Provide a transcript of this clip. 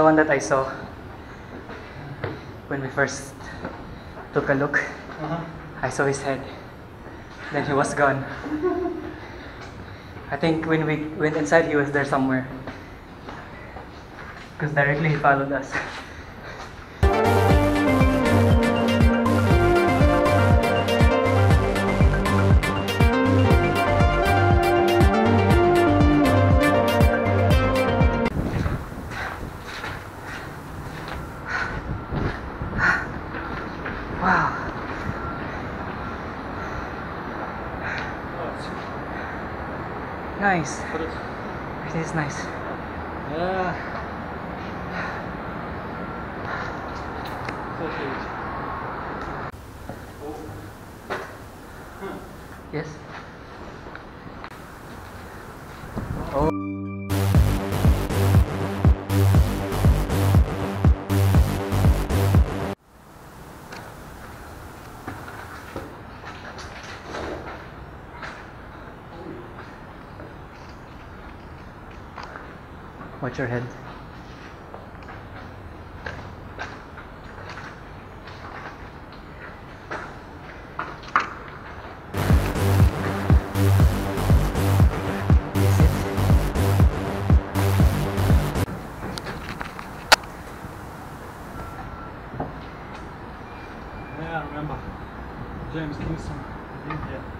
The one that I saw when we first took a look. Uh-huh. I saw his head. Then he was gone. I think when we went inside, he was there somewhere. Because directly he followed us. Nice. It is nice. Yeah. Yes. Oh. Watch your head. Yeah, I remember. James Kingston. Yeah.